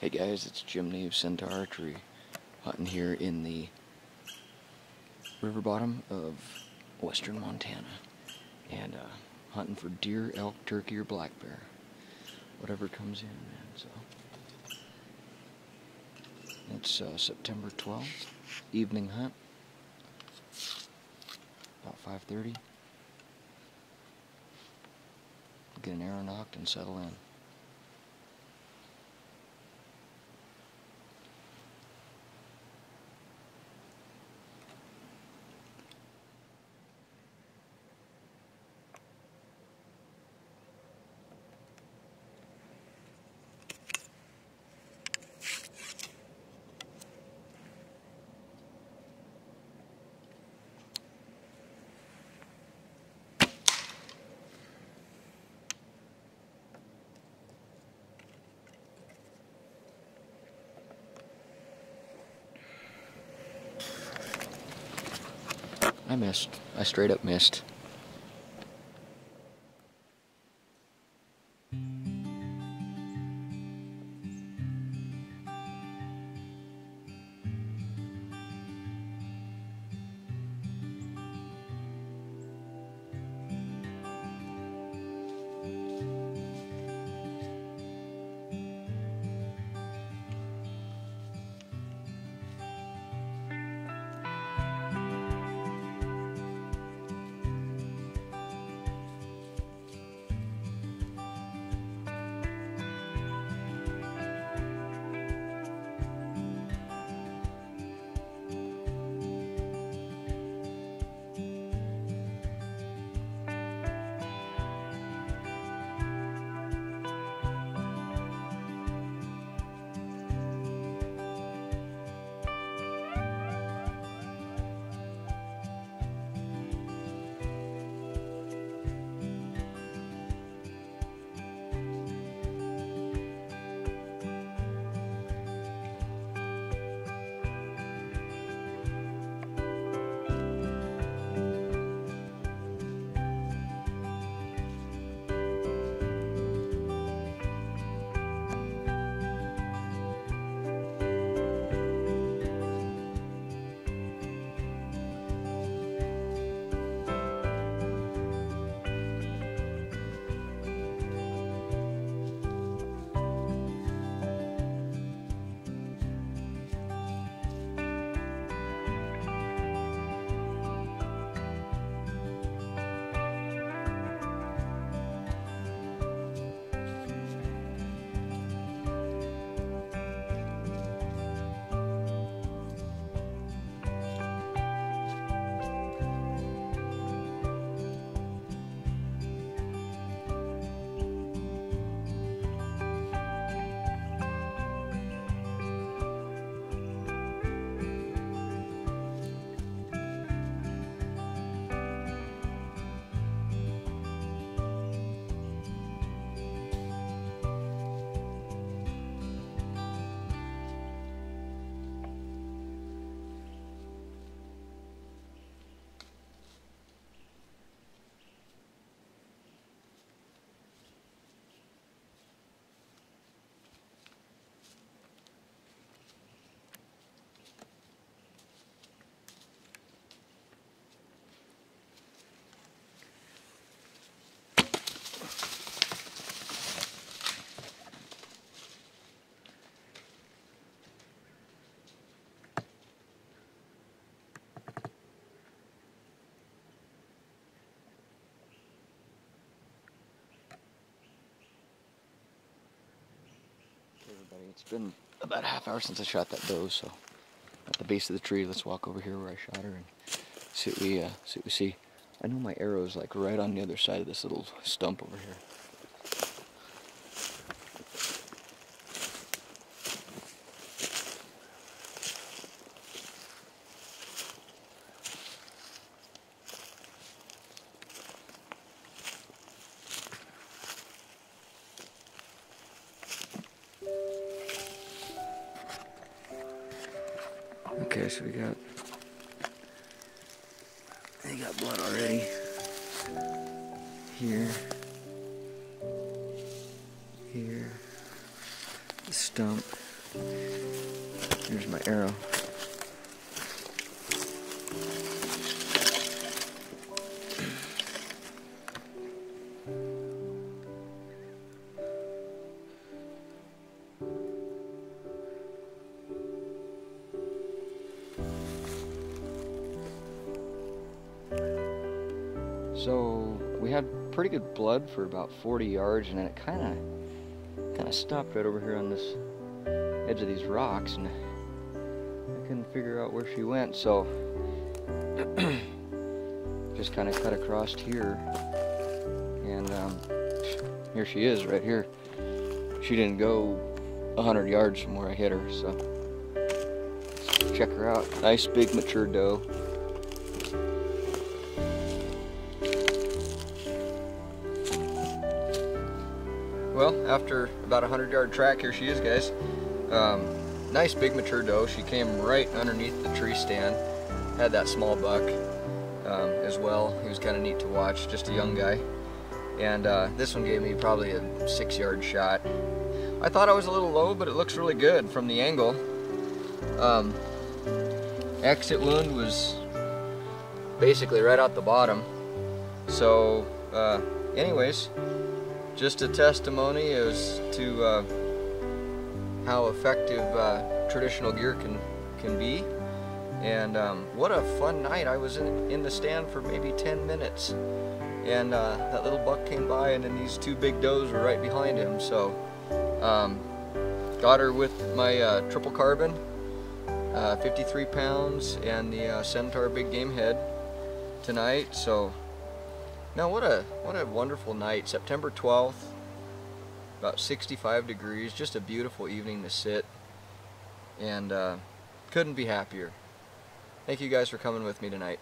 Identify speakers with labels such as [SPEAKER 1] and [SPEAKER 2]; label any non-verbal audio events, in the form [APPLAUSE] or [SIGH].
[SPEAKER 1] Hey guys, it's Jim Neaves Centaur Archery, hunting here in the river bottom of western Montana, and uh, hunting for deer, elk, turkey, or black bear, whatever comes in, man. So it's uh, September 12th, evening hunt, about 5:30. Get an arrow nocked and settle in. I missed. I straight up missed. Everybody. It's been about half hour since I shot that doe, so at the base of the tree, let's walk over here where I shot her and see what we uh, see what we see. I know my arrow is like right on the other side of this little stump over here. So we got they got blood already here, here, the stump. Here's my arrow. So we had pretty good blood for about 40 yards, and then it kind of kind of stopped right over here on this edge of these rocks, and I couldn't figure out where she went. So [CLEARS THROAT] just kind of cut across here, and um, here she is right here. She didn't go 100 yards from where I hit her, so check her out. Nice big mature doe. Well, after about a 100 yard track, here she is, guys. Um, nice big mature doe. She came right underneath the tree stand. Had that small buck um, as well. He was kind of neat to watch, just a young guy. And uh, this one gave me probably a six yard shot. I thought I was a little low, but it looks really good from the angle. Um, exit wound was basically right out the bottom. So, uh, anyways, just a testimony as to uh, how effective uh, traditional gear can can be. And um, what a fun night. I was in, in the stand for maybe 10 minutes. And uh, that little buck came by and then these two big does were right behind him. So um, got her with my uh, triple carbon uh, 53 pounds and the uh, Centaur big game head tonight. So now what a what a wonderful night. September 12th, about 65 degrees, just a beautiful evening to sit, and uh, couldn't be happier. Thank you guys for coming with me tonight.